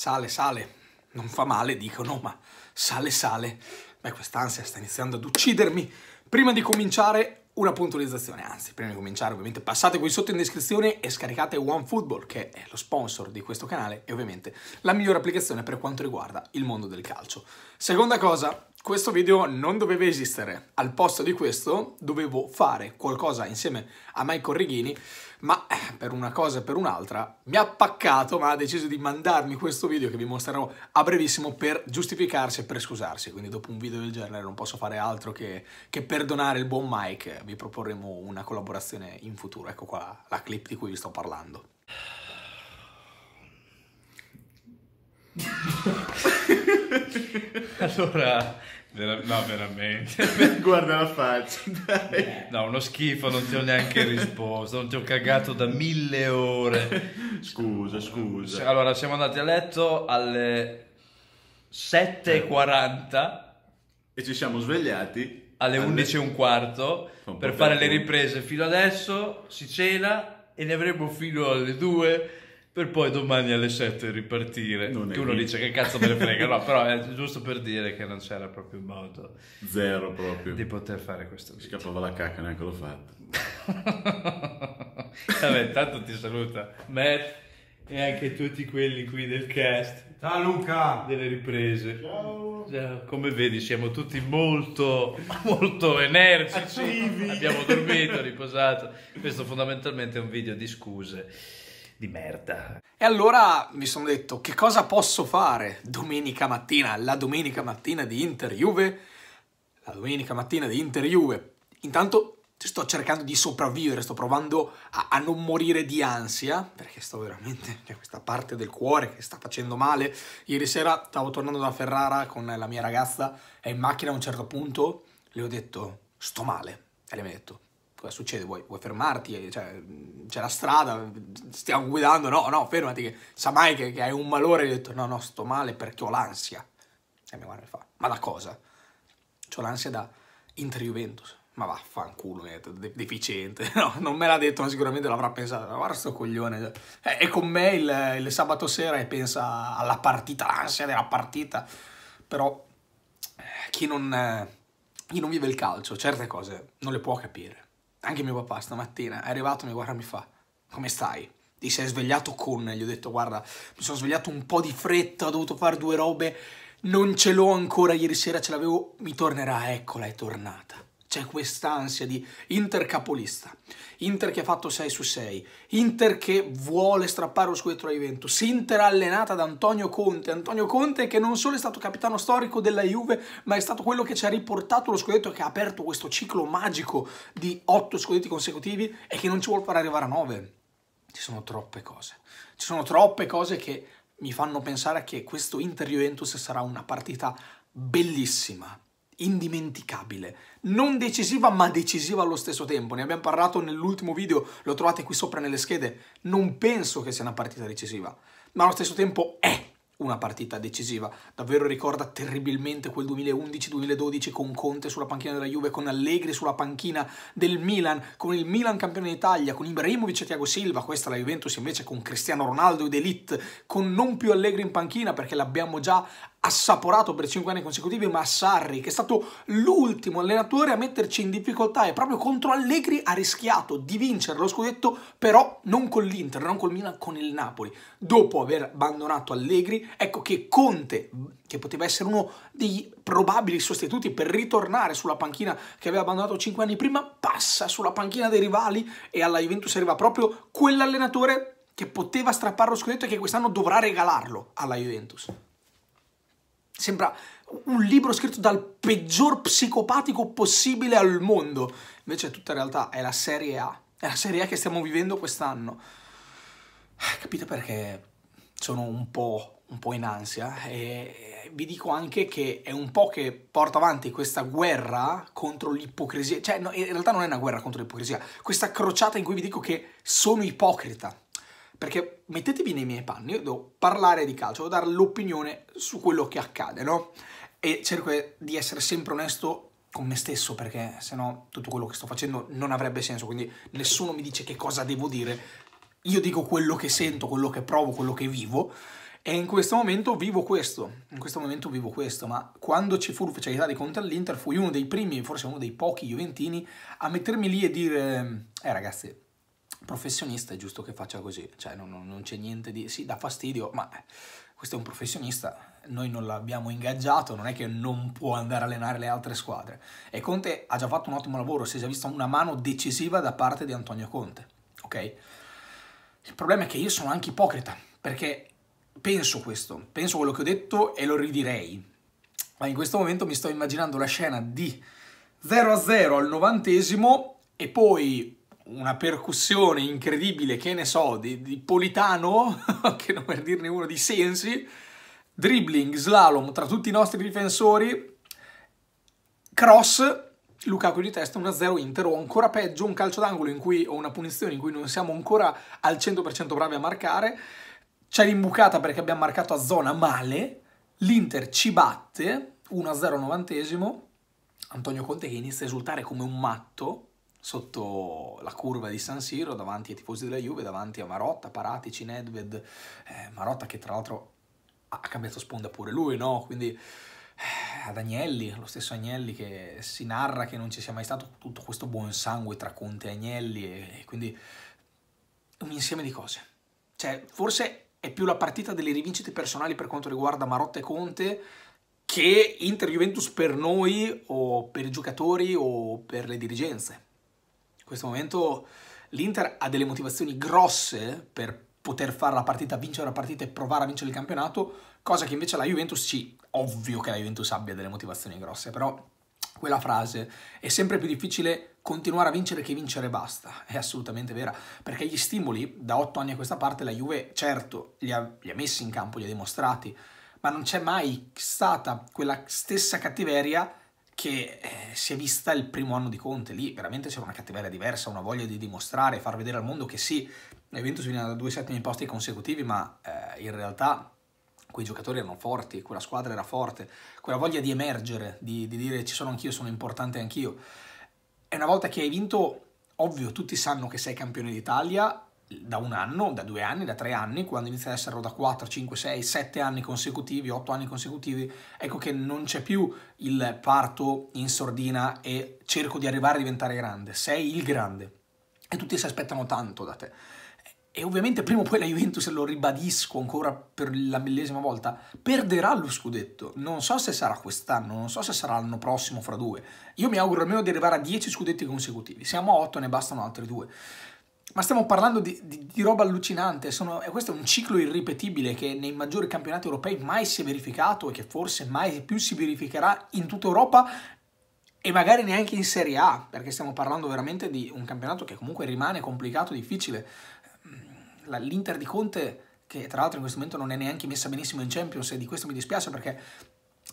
sale, sale, non fa male, dicono, ma sale, sale. Beh, quest'ansia sta iniziando ad uccidermi. Prima di cominciare, una puntualizzazione, anzi, prima di cominciare ovviamente passate qui sotto in descrizione e scaricate OneFootball, che è lo sponsor di questo canale e ovviamente la migliore applicazione per quanto riguarda il mondo del calcio. Seconda cosa, questo video non doveva esistere, al posto di questo dovevo fare qualcosa insieme a Mike Corrighini, ma eh, per una cosa e per un'altra mi ha paccato, ma ha deciso di mandarmi questo video che vi mostrerò a brevissimo per giustificarsi e per scusarsi, quindi dopo un video del genere non posso fare altro che, che perdonare il buon Mike, vi proporremo una collaborazione in futuro, ecco qua la clip di cui vi sto parlando. allora, vera- no, veramente. Guarda la faccia, dai. No, uno schifo, non ti ho neanche risposto, non ti ho cagato da mille ore. Scusa, scusa. Allora, siamo andati a letto alle 7.40, E ci siamo svegliati. alle 11 e un quarto, Fa un po' per fare le riprese fino adesso, si cena e ne avremo fino alle 2 per poi domani alle 7 ripartire. Non che uno vero. dice che cazzo me ne frega, no, però è giusto per dire che non c'era proprio modo Zero proprio. di poter fare questo video. Scappava la cacca, neanche l'ho fatto. Vabbè, tanto ti saluta Matt e anche tutti quelli qui del cast Ciao Luca! delle riprese. Già, Come vedi siamo tutti molto, molto energici, abbiamo dormito, riposato. Questo fondamentalmente è un video di scuse di merda. E allora mi sono detto, che cosa posso fare domenica mattina, la domenica mattina di Inter-Juve? La domenica mattina di Inter-Juve. Intanto sto cercando di sopravvivere, sto provando a, a non morire di ansia, perché sto veramente, c'è questa parte del cuore che sta facendo male. Ieri sera stavo tornando da Ferrara con la mia ragazza e in macchina a un certo punto le ho detto, sto male. E lei mi ha detto, cosa succede? Vuoi, vuoi fermarti? Cioè, c'è la strada, stiamo guidando, no, no, fermati, che sa mai che, che hai un malore. Gli ho detto, no, no, sto male perché ho l'ansia. E mi guarda e fa, ma da cosa? C'ho l'ansia da Inter-Juventus. Ma vaffanculo, mi ha detto, de- deficiente. No, non me l'ha detto, ma sicuramente l'avrà pensato. Guarda sto coglione. Eh, È con me il, il sabato sera e pensa alla partita, l'ansia della partita. Però eh, chi non, eh, chi non vive il calcio, certe cose non le può capire. Anche mio papà stamattina è arrivato, mi guarda e mi fa, come stai? Ti sei svegliato con? Gli ho detto, guarda, mi sono svegliato un po' di fretta, ho dovuto fare due robe, non ce l'ho ancora, ieri sera ce l'avevo, mi tornerà, eccola, è tornata. C'è quest'ansia di Inter capolista, Inter che ha fatto 6 su 6, Inter che vuole strappare lo scudetto alla Juventus, Inter allenata da Antonio Conte, Antonio Conte che non solo è stato capitano storico della Juve, ma è stato quello che ci ha riportato lo scudetto che ha aperto questo ciclo magico di 8 scudetti consecutivi e che non ci vuole far arrivare a 9. Ci sono troppe cose, ci sono troppe cose che mi fanno pensare che questo Inter-Juventus sarà una partita bellissima, indimenticabile, non decisiva ma decisiva allo stesso tempo. Ne abbiamo parlato nell'ultimo video, lo trovate qui sopra nelle schede. Non penso che sia una partita decisiva, ma allo stesso tempo è una partita decisiva. Davvero ricorda terribilmente quel 2011-2012 con Conte sulla panchina della Juve, con Allegri sulla panchina del Milan, con il Milan campione d'Italia, con Ibrahimovic e Thiago Silva, questa la Juventus invece con Cristiano Ronaldo ed Elite, con non più Allegri in panchina perché l'abbiamo già assaporato per 5 anni consecutivi, ma Sarri, che è stato l'ultimo allenatore a metterci in difficoltà e proprio contro Allegri ha rischiato di vincere lo scudetto, però non con l'Inter, non col Milan, con il Napoli. Dopo aver abbandonato Allegri, ecco che Conte, che poteva essere uno dei probabili sostituti per ritornare sulla panchina che aveva abbandonato 5 anni prima, passa sulla panchina dei rivali e alla Juventus arriva proprio quell'allenatore che poteva strappare lo scudetto e che quest'anno dovrà regalarlo alla Juventus. Sembra un libro scritto dal peggior psicopatico possibile al mondo. Invece tutta realtà, è la Serie A. È la Serie A che stiamo vivendo quest'anno. Capite perché sono un po', un po' in ansia? E vi dico anche che è un po' che porto avanti questa guerra contro l'ipocrisia. Cioè, no, in realtà non è una guerra contro l'ipocrisia. Questa crociata in cui vi dico che sono ipocrita. Perché mettetevi nei miei panni, io devo parlare di calcio, devo dare l'opinione su quello che accade, no? E cerco di essere sempre onesto con me stesso, perché sennò tutto quello che sto facendo non avrebbe senso, quindi nessuno mi dice che cosa devo dire, io dico quello che sento, quello che provo, quello che vivo, E in questo momento vivo questo, in questo momento vivo questo, ma quando ci fu l'ufficialità di Conte all'Inter fui uno dei primi, forse uno dei pochi Juventini, a mettermi lì e dire, eh ragazzi, professionista è giusto che faccia così, cioè non, non c'è niente di... sì, dà fastidio, ma questo è un professionista, noi non l'abbiamo ingaggiato, non è che non può andare a allenare le altre squadre. E Conte ha già fatto un ottimo lavoro, si è già vista una mano decisiva da parte di Antonio Conte, ok? Il problema è che io sono anche ipocrita, perché penso questo, penso quello che ho detto e lo ridirei. Ma in questo momento mi sto immaginando la scena di 0-0 al novantesimo e poi una percussione incredibile, che ne so, di, di Politano, che non per dirne uno di Sensi, dribbling, slalom tra tutti i nostri difensori, cross, Lukaku di testa 1-0 Inter o ancora peggio un calcio d'angolo in cui o una punizione in cui non siamo ancora al 100% bravi a marcare c'è l'imbucata perché abbiamo marcato a zona male, l'Inter ci batte, 1-0 novantesimo, Antonio Conte che inizia a esultare come un matto sotto la curva di San Siro davanti ai tifosi della Juve, davanti a Marotta, Paratici, Nedved, eh, Marotta che tra l'altro ha cambiato sponda pure lui, no? Quindi eh, ad Agnelli, lo stesso Agnelli che si narra che non ci sia mai stato tutto questo buon sangue tra Conte e Agnelli e, e quindi un insieme di cose. Cioè, forse è più la partita delle rivincite personali per quanto riguarda Marotta e Conte che Inter-Juventus per noi o per i giocatori o per le dirigenze. Questo momento l'Inter ha delle motivazioni grosse per poter fare la partita, vincere la partita e provare a vincere il campionato, cosa che invece la Juventus sì, ovvio che la Juventus abbia delle motivazioni grosse, però quella frase è sempre più difficile continuare a vincere che vincere basta, è assolutamente vera, perché gli stimoli da otto anni a questa parte la Juve certo li ha, li ha messi in campo, li ha dimostrati, ma non c'è mai stata quella stessa cattiveria che eh, si è vista il primo anno di Conte, lì veramente c'era una cattiveria diversa, una voglia di dimostrare, far vedere al mondo che sì, la Juventus veniva da due settimi posti consecutivi, ma eh, in realtà quei giocatori erano forti, quella squadra era forte, quella voglia di emergere, di, di dire ci sono anch'io, sono importante anch'io. E una volta che hai vinto, ovvio, tutti sanno che sei campione d'Italia da un anno, da due anni, da tre anni, quando inizia ad essere da 4, 5, 6, 7 anni consecutivi, 8 anni consecutivi, ecco che non c'è più il parto in sordina e cerco di arrivare a diventare grande, sei il grande e tutti si aspettano tanto da te. E ovviamente prima o poi la Juventus, lo ribadisco ancora per la millesima volta, perderà lo scudetto. Non so se sarà quest'anno, non so se sarà l'anno prossimo fra due. Io mi auguro almeno di arrivare a 10 scudetti consecutivi. Siamo a 8, ne bastano altri due. Ma stiamo parlando di, di, di roba allucinante, Sono, questo è un ciclo irripetibile che nei maggiori campionati europei mai si è verificato e che forse mai più si verificherà in tutta Europa e magari neanche in Serie A, perché stiamo parlando veramente di un campionato che comunque rimane complicato, difficile. l'Inter di Conte, che tra l'altro in questo momento non è neanche messa benissimo in Champions, e di questo mi dispiace perché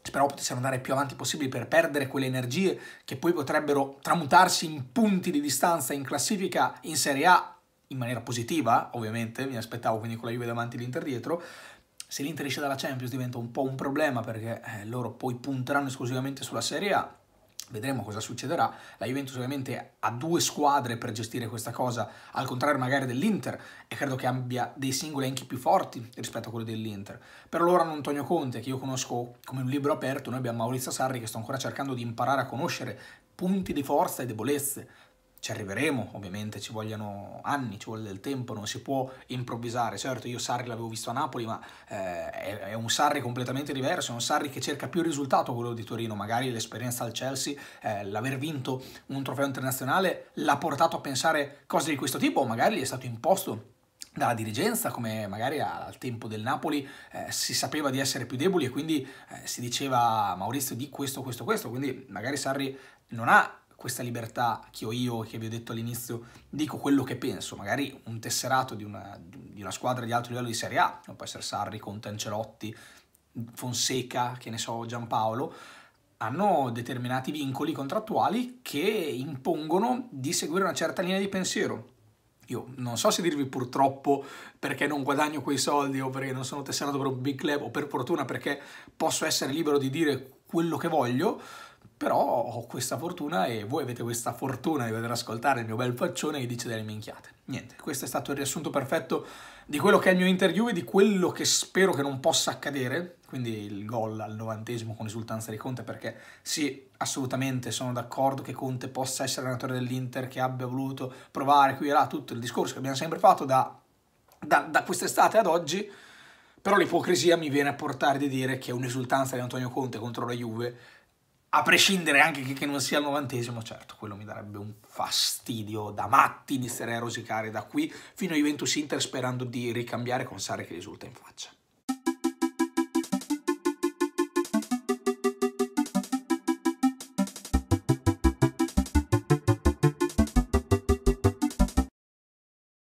speravo potessero andare più avanti possibile per perdere quelle energie che poi potrebbero tramutarsi in punti di distanza in classifica in Serie A in maniera positiva, ovviamente, mi aspettavo quindi con la Juve davanti e l'Inter dietro. Se l'Inter esce dalla Champions diventa un po' un problema perché eh, loro poi punteranno esclusivamente sulla Serie A Vedremo cosa succederà. La Juventus ovviamente ha due squadre per gestire questa cosa, al contrario magari dell'Inter, e credo che abbia dei singoli anche più forti rispetto a quelli dell'Inter. Per loro hanno Antonio Conte, che io conosco come un libro aperto, noi abbiamo Maurizio Sarri che sto ancora cercando di imparare a conoscere punti di forza e debolezze ci arriveremo, ovviamente ci vogliono anni, ci vuole del tempo, non si può improvvisare. Certo, io Sarri l'avevo visto a Napoli, ma eh, è, un Sarri completamente diverso, è un Sarri che cerca più risultato quello di Torino, magari l'esperienza al Chelsea, eh, l'aver vinto un trofeo internazionale l'ha portato a pensare cose di questo tipo, magari gli è stato imposto dalla dirigenza, come magari al tempo del Napoli eh, si sapeva di essere più deboli e quindi eh, si diceva Maurizio di questo, questo, questo, quindi magari Sarri non ha questa libertà che ho io, che vi ho detto all'inizio, dico quello che penso, magari un tesserato di una, di una squadra di alto livello di Serie A, non può essere Sarri, Conte, Ancelotti, Fonseca, che ne so, Giampaolo, hanno determinati vincoli contrattuali che impongono di seguire una certa linea di pensiero. Io non so se dirvi purtroppo perché non guadagno quei soldi o perché non sono tesserato per un big club o per fortuna perché posso essere libero di dire quello che voglio, però ho questa fortuna e voi avete questa fortuna di poter ascoltare il mio bel faccione che dice delle minchiate. Niente, questo è stato il riassunto perfetto di quello che è il mio interview e di quello che spero che non possa accadere, quindi il gol al novantesimo con esultanza di Conte, perché sì, assolutamente sono d'accordo che Conte possa essere allenatore dell'Inter, che abbia voluto provare qui e là tutto il discorso che abbiamo sempre fatto da, da, da quest'estate ad oggi, però l'ipocrisia mi viene a portare di dire che un'esultanza di Antonio Conte contro la Juve a prescindere anche che, non sia il novantesimo, certo, quello mi darebbe un fastidio da matti, inizierei a rosicare da qui fino a Juventus Inter sperando di ricambiare con Sare che risulta in faccia.